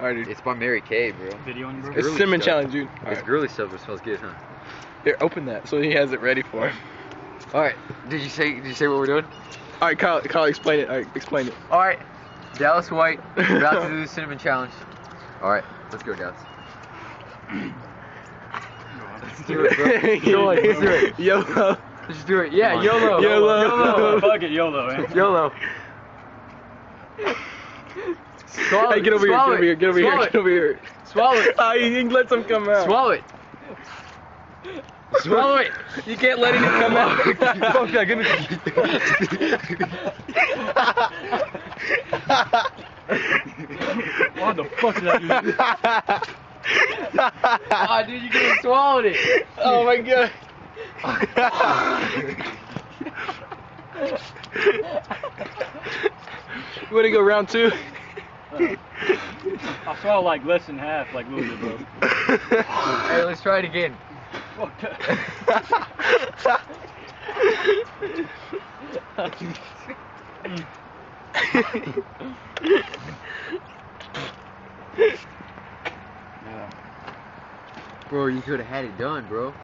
Alright, dude. It's by Mary Kay, bro. Video on bro. It's girly cinnamon stuff. challenge, dude. It's Alright. girly stuff, but it smells good, huh? Here, open that so he has it ready for him. All right. Did you say? Did you say what we're doing? Alright, Kyle, Kyle, explain it. Alright, explain it. All right. Dallas White about to do the cinnamon challenge. All right, let's go, Dallas. Let's do it, bro. Go let's do it. YOLO. Let's do it. Yeah, YOLO. YOLO. YOLO. Fuck it, YOLO, man. YOLO. Swallow Hey, get over here, get Swallow over here, get over Swallow here, it. get over here. Swallow it. He he let some come out. Swallow it. Swallow it. You can't let it come out. Fuck that, give me What the fuck did I do? Ah, dude, you could have swallowed it. oh my god. You wanna go round two? I saw like less than half, like a little bit, bro. Hey, let's try it again. Fuck that. Bro, you could have had it done, bro.